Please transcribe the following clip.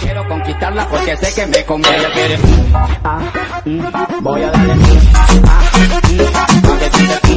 Quiero conquistarla porque sé que me conviene. Ella quiere, ah, mm, voy a darle, ah, mm,